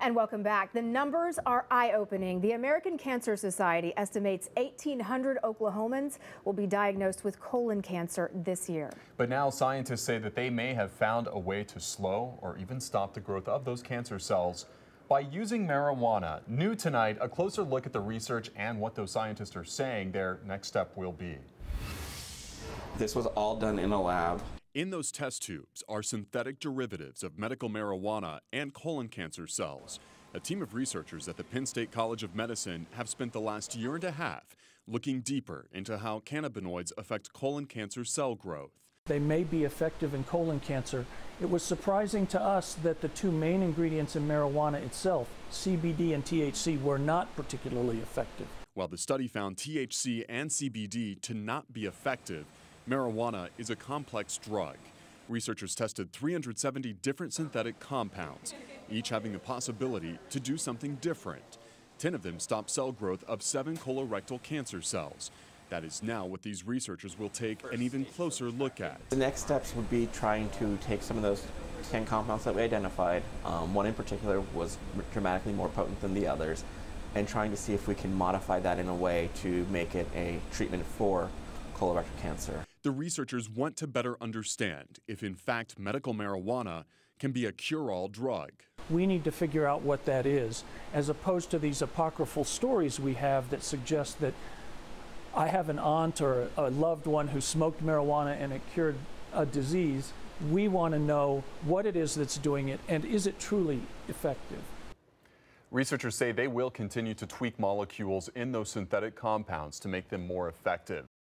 And welcome back. The numbers are eye opening. The American Cancer Society estimates 1,800 Oklahomans will be diagnosed with colon cancer this year. But now scientists say that they may have found a way to slow or even stop the growth of those cancer cells by using marijuana. New tonight, a closer look at the research and what those scientists are saying their next step will be. This was all done in a lab. In those test tubes are synthetic derivatives of medical marijuana and colon cancer cells. A team of researchers at the Penn State College of Medicine have spent the last year and a half looking deeper into how cannabinoids affect colon cancer cell growth. They may be effective in colon cancer. It was surprising to us that the two main ingredients in marijuana itself, CBD and THC, were not particularly effective. While the study found THC and CBD to not be effective, Marijuana is a complex drug. Researchers tested 370 different synthetic compounds, each having the possibility to do something different. 10 of them stop cell growth of seven colorectal cancer cells. That is now what these researchers will take an even closer look at. The next steps would be trying to take some of those 10 compounds that we identified, um, one in particular was dramatically more potent than the others, and trying to see if we can modify that in a way to make it a treatment for colorectal cancer. The researchers want to better understand if, in fact, medical marijuana can be a cure all drug. We need to figure out what that is, as opposed to these apocryphal stories we have that suggest that I have an aunt or a loved one who smoked marijuana and it cured a disease. We want to know what it is that's doing it and is it truly effective. Researchers say they will continue to tweak molecules in those synthetic compounds to make them more effective.